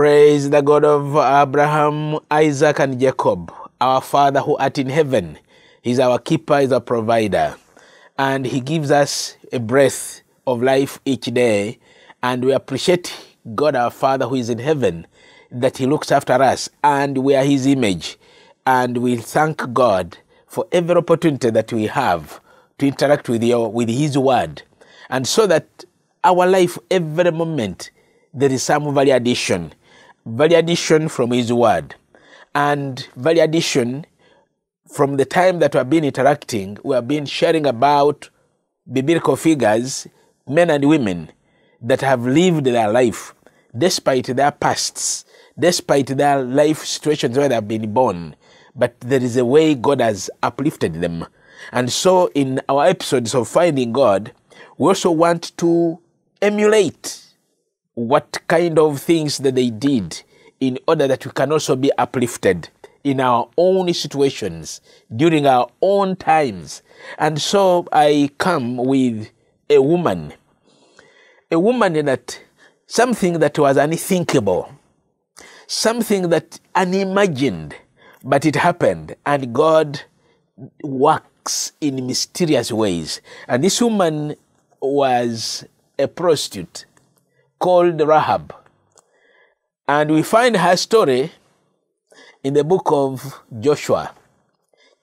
Praise the God of Abraham, Isaac, and Jacob, our Father who art in heaven. He's our keeper, He's our provider. And He gives us a breath of life each day. And we appreciate God our Father who is in heaven that He looks after us and we are His image. And we thank God for every opportunity that we have to interact with, your, with His Word. And so that our life, every moment, there is some value addition. Value addition from His Word. And value addition from the time that we have been interacting, we have been sharing about biblical figures, men and women that have lived their life despite their pasts, despite their life situations where they have been born. But there is a way God has uplifted them. And so, in our episodes of Finding God, we also want to emulate what kind of things that they did in order that we can also be uplifted in our own situations during our own times. And so I come with a woman, a woman in that something that was unthinkable, something that unimagined, but it happened, and God works in mysterious ways. And this woman was a prostitute called Rahab. And we find her story in the book of Joshua,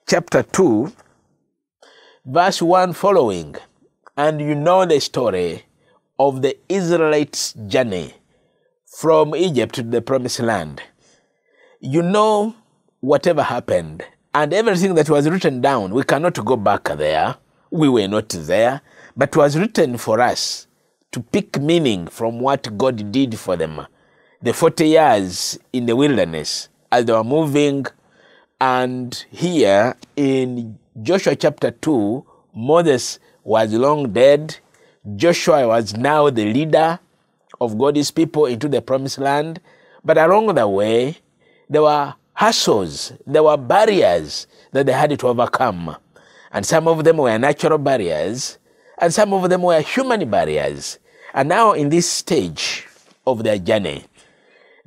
chapter 2, verse 1 following. And you know the story of the Israelites' journey from Egypt to the promised land. You know whatever happened and everything that was written down. We cannot go back there. We were not there, but was written for us to pick meaning from what God did for them. The 40 years in the wilderness as they were moving, and here in Joshua chapter 2, Moses was long dead. Joshua was now the leader of God's people into the promised land. But along the way, there were hassles, there were barriers that they had to overcome. And some of them were natural barriers, and some of them were human barriers. And now, in this stage of their journey,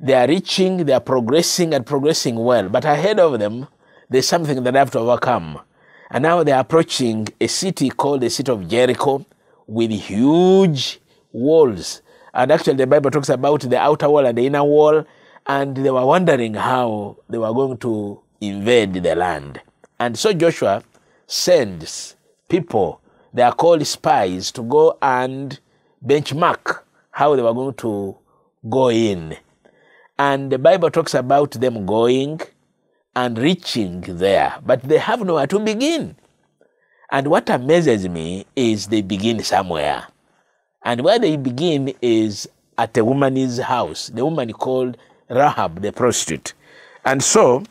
they are reaching, they are progressing and progressing well. But ahead of them, there's something that they have to overcome. And now they're approaching a city called the city of Jericho with huge walls. And actually, the Bible talks about the outer wall and the inner wall. And they were wondering how they were going to invade the land. And so Joshua sends people, they are called spies, to go and benchmark how they were going to go in. And the Bible talks about them going and reaching there, but they have nowhere to begin. And what amazes me is they begin somewhere. And where they begin is at a woman's house, the woman called Rahab, the prostitute. And so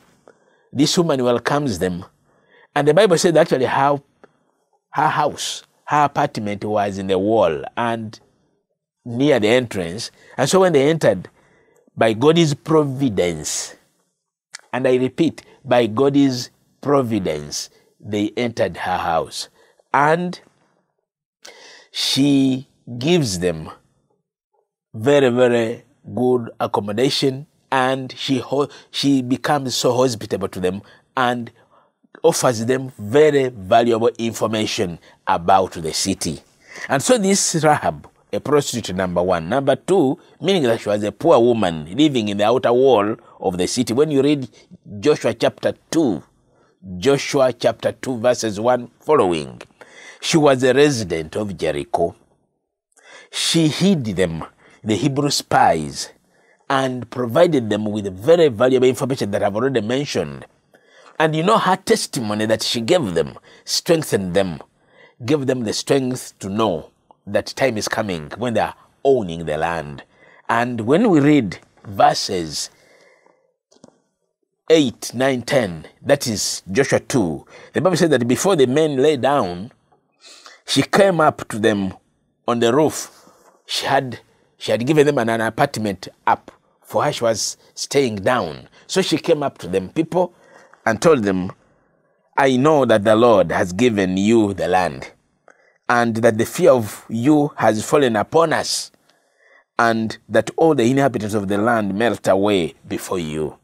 this woman welcomes them. And the Bible said actually how her house, her apartment was in the wall and near the entrance. And so when they entered, by God's providence, and I repeat, by God's providence, they entered her house. And she gives them very, very good accommodation, and she, she becomes so hospitable to them and offers them very valuable information about the city. And so this Rahab, a prostitute, number one. Number two, meaning that she was a poor woman living in the outer wall of the city. When you read Joshua chapter 2, Joshua chapter 2, verses 1 following, she was a resident of Jericho. She hid them, the Hebrew spies, and provided them with very valuable information that I've already mentioned. And you know, her testimony that she gave them strengthened them, gave them the strength to know that time is coming when they are owning the land. And when we read verses 8, 9, 10, that is Joshua 2, the Bible says that before the men lay down, she came up to them on the roof. She had, she had given them an, an apartment up for her. She was staying down. So she came up to them, people, and told them, I know that the Lord has given you the land and that the fear of you has fallen upon us. and that all the inhabitants of the land melt away before you.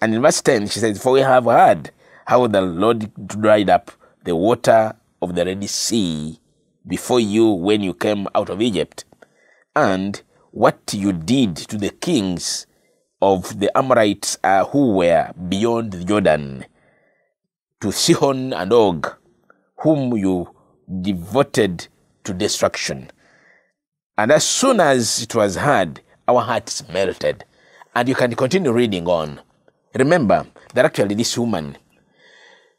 And in verse 10, she says, For we have heard how the Lord dried up the water of the Red Sea before you when you came out of Egypt, and what you did to the kings of the Amorites uh, who were beyond Jordan, to Sihon and Og, whom you devoted to destruction. And as soon as it was heard, our hearts melted. And you can continue reading on. Remember that actually this woman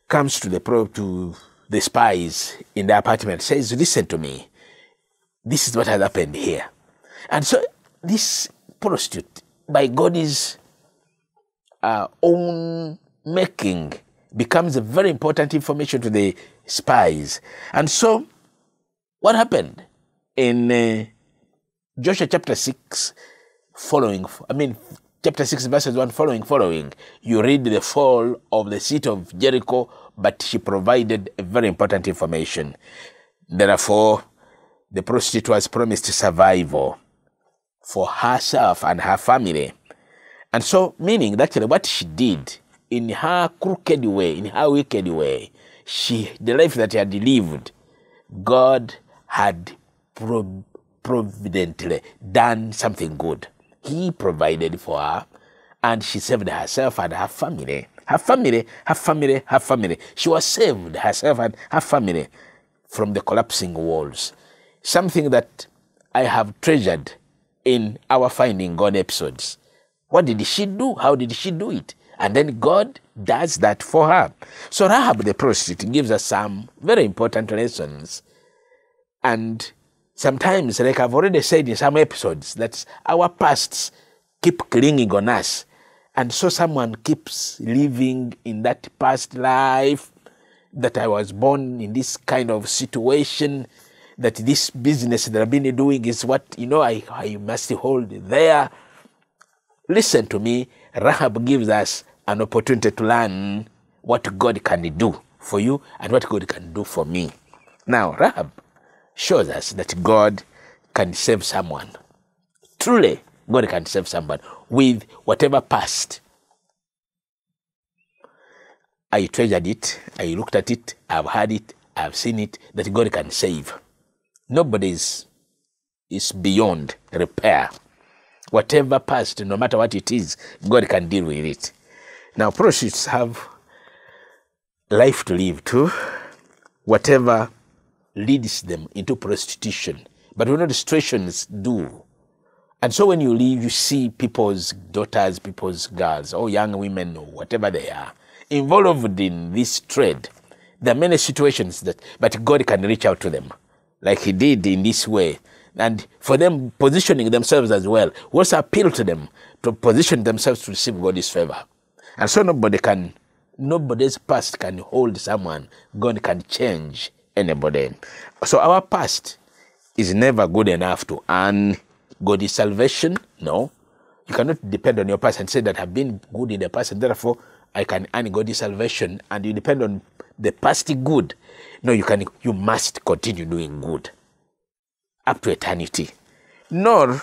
comes to the pro to the spies in the apartment, says, Listen to me. This is what has happened here. And so this prostitute, by God's uh, own making, becomes a very important information to the spies. And so, what happened in uh, Joshua chapter 6, following, I mean, chapter 6, verses 1 following, following, you read the fall of the city of Jericho, but she provided a very important information. Therefore, the prostitute was promised survival for herself and her family. And so, meaning that what she did in her crooked way, in her wicked way, she, the life that she had lived, God had pro- providently done something good. He provided for her, and she saved herself and her family. Her family, her family, her family. She was saved, herself and her family, from the collapsing walls. Something that I have treasured in our Finding God episodes. What did she do? How did she do it? And then God does that for her. So Rahab the prostitute gives us some very important lessons. And sometimes, like I've already said in some episodes, that our pasts keep clinging on us. And so someone keeps living in that past life that I was born in this kind of situation, that this business that I've been doing is what, you know, I, I must hold there. Listen to me. Rahab gives us an opportunity to learn what God can do for you and what God can do for me. Now, Rahab shows us that God can save someone. Truly, God can save someone with whatever past. I treasured it, I looked at it, I've had it, I've seen it, that God can save. Nobody is, is beyond repair. Whatever past, no matter what it is, God can deal with it. Now, prostitutes have life to live too, whatever leads them into prostitution. But we know the situations do. And so when you leave, you see people's daughters, people's girls, or young women, or whatever they are, involved in this trade. There are many situations that, but God can reach out to them, like He did in this way. And for them positioning themselves as well, we also appeal to them to position themselves to receive God's favor. And so nobody can, nobody's past can hold someone. God can change anybody. So our past is never good enough to earn God's salvation. No. You cannot depend on your past and say that I've been good in the past and therefore I can earn God's salvation and you depend on the past good. No, you can you must continue doing good up to eternity. Nor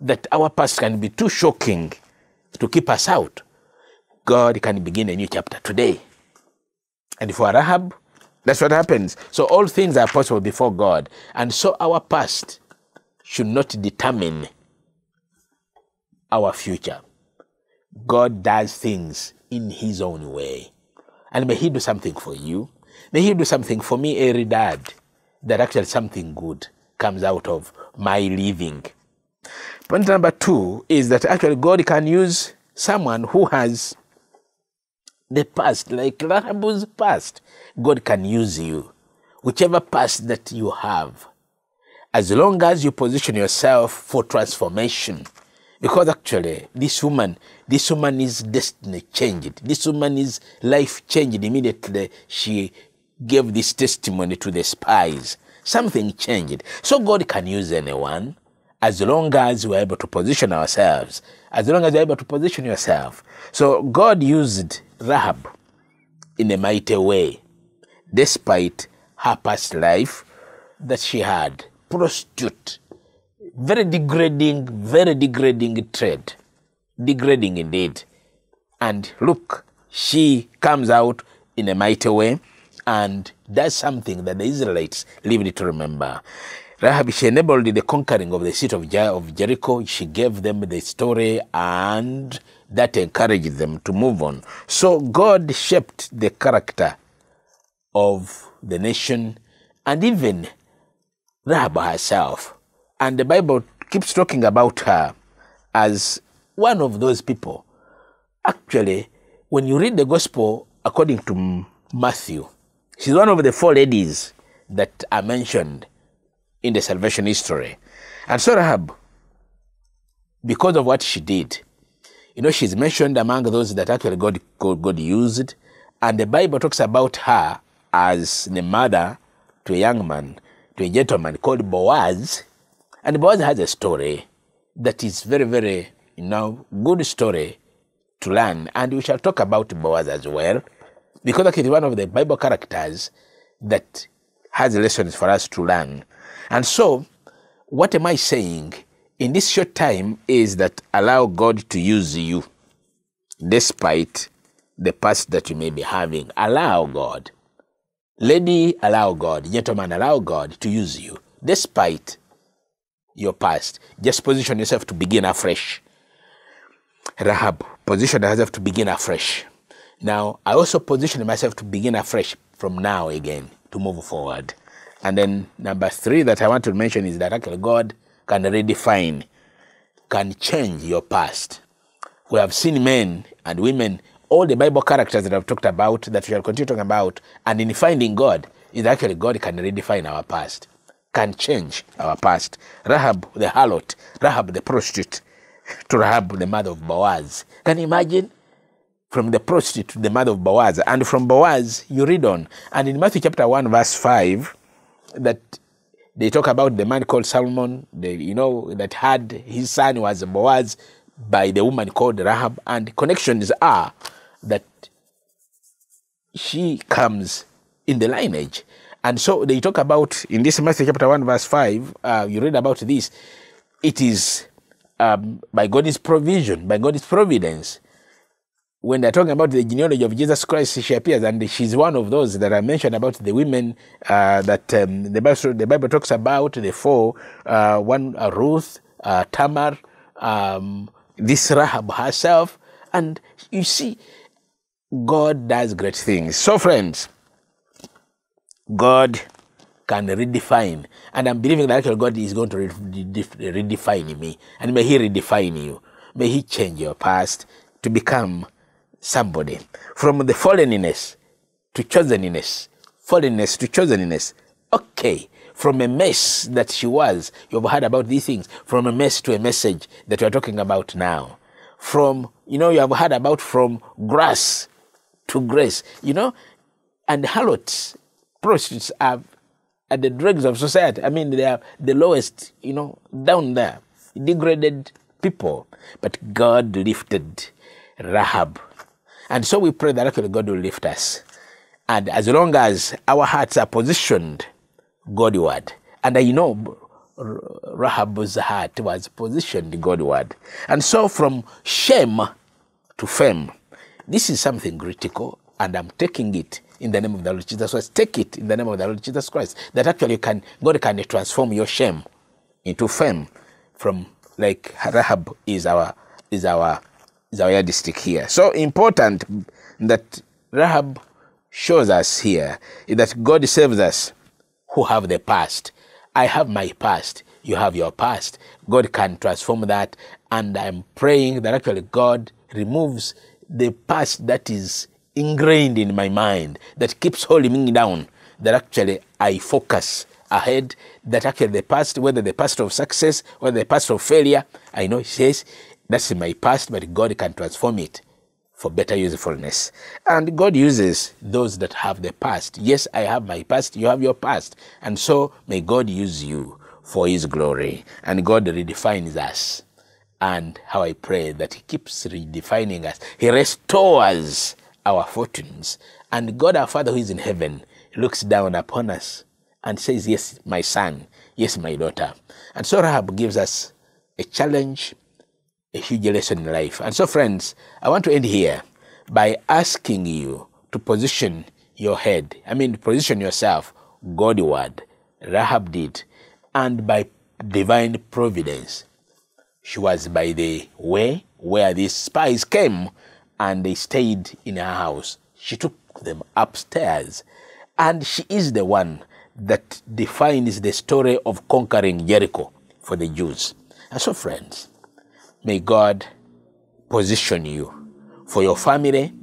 that our past can be too shocking to keep us out. God can begin a new chapter today. And for Rahab, that's what happens. So all things are possible before God. And so our past should not determine our future. God does things in His own way. And may He do something for you. May He do something for me, every dad, that actually something good comes out of my living. Point number two is that actually God can use someone who has the past, like Rahab's past. God can use you, whichever past that you have, as long as you position yourself for transformation. Because actually, this woman, this woman is destiny changed. This woman is life changed immediately. She gave this testimony to the spies. Something changed. So God can use anyone as long as we're able to position ourselves, as long as you're able to position yourself. So God used Rahab in a mighty way, despite her past life that she had, prostitute, very degrading, very degrading trade. Degrading indeed. And look, she comes out in a mighty way and does something that the Israelites lived to remember. Rahab, she enabled the conquering of the city of, of Jericho. She gave them the story and that encouraged them to move on. So God shaped the character of the nation and even Rahab herself. And the Bible keeps talking about her as one of those people. Actually, when you read the gospel according to Matthew, she's one of the four ladies that are mentioned in the salvation history. And so Rahab, because of what she did, you know, she's mentioned among those that actually God, God, God used. And the Bible talks about her as the mother to a young man, to a gentleman called Boaz. And Boaz has a story that is very, very, you know, good story to learn. And we shall talk about Boaz as well, because he's one of the Bible characters that has lessons for us to learn. And so, what am I saying in this short time is that allow God to use you despite the past that you may be having. Allow God. Lady, allow God. Gentleman, allow God to use you despite your past. Just position yourself to begin afresh. Rahab position herself to begin afresh. Now, I also position myself to begin afresh from now again to move forward. And then number three that I want to mention is that actually God can redefine, can change your past. We have seen men and women, all the Bible characters that I've talked about, that we shall continue talking about, and in finding God, is actually God can redefine our past, can change our past. Rahab the harlot, Rahab the prostitute, to Rahab the mother of Boaz. Can you imagine? From the prostitute to the mother of Boaz. And from Boaz, you read on. And in Matthew chapter 1, verse 5, that they talk about the man called Solomon, the, you know, that had his son was Boaz by the woman called Rahab. And connections are that she comes in the lineage. And so they talk about, in this Matthew chapter 1, verse 5, uh, you read about this. It is um, by God's provision, by God's providence. When they're talking about the genealogy of Jesus Christ, she appears, and she's one of those that I mentioned about the women uh, that um, the, Bible, the Bible talks about, the four, uh, one uh, Ruth, uh, Tamar, um, this Rahab herself, and you see, God does great things. So, friends, God can redefine. And I'm believing that actually God is going to redefine me. And may He redefine you. May He change your past to become somebody. From the fallenness to chosenness. fallenness to chosenness. Okay. From a mess that she was, you've heard about these things. From a mess to a message that we're talking about now. From, you know, you have heard about from grass to grace, you know, and harlots, prostitutes are at the dregs of society. I mean, they are the lowest, you know, down there, degraded people. But God lifted Rahab. And so we pray that actually God will lift us. And as long as our hearts are positioned Godward, and I know Rahab's heart was positioned Godward. And so from shame to fame, this is something critical, and I'm taking it in the name of the Lord Jesus Christ. Take it in the name of the Lord Jesus Christ. That actually can God can transform your shame into fame from like Rahab is our is our is our district here. So important that Rahab shows us here that God saves us who have the past. I have my past. You have your past. God can transform that. And I'm praying that actually God removes the past that is ingrained in my mind that keeps holding me down, that actually I focus ahead, that actually the past, whether the past of success or the past of failure, I know he says, that's my past, but God can transform it for better usefulness. And God uses those that have the past. Yes, I have my past, you have your past. And so may God use you for his glory. And God redefines us. And how I pray that he keeps redefining us. He restores our fortunes. And God our Father who is in heaven looks down upon us and says, Yes, my son, Yes, my daughter. And so Rahab gives us a challenge, a huge lesson in life. And so, friends, I want to end here by asking you to position your head, I mean, position yourself Godward. Rahab did. And by divine providence, she was by the way where these spies came and they stayed in her house. She took them upstairs. And she is the one that defines the story of conquering Jericho for the Jews. And so, friends, may God position you for your family.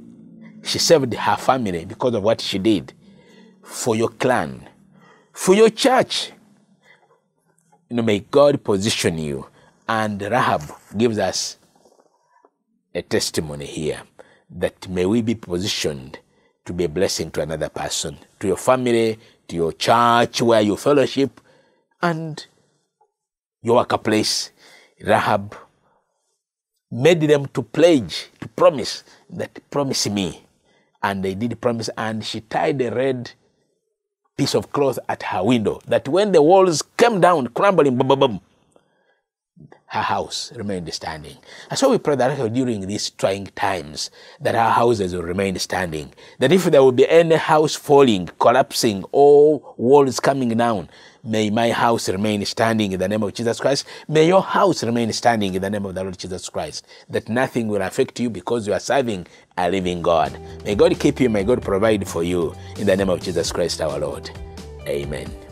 She saved her family because of what she did. For your clan, for your church. You know, may God position you. And Rahab gives us a testimony here that may we be positioned to be a blessing to another person, to your family, to your church where you fellowship, and your workplace. Rahab made them to pledge, to promise that promise me. And they did promise, and she tied a red piece of cloth at her window that when the walls came down, crumbling, boom, boom, boom, her house remained standing. And so we pray that during these trying times, that our houses will remain standing. That if there will be any house falling, collapsing, or walls coming down, may my house remain standing in the name of Jesus Christ. May your house remain standing in the name of the Lord Jesus Christ. That nothing will affect you because you are serving a living God. May God keep you. May God provide for you in the name of Jesus Christ our Lord. Amen.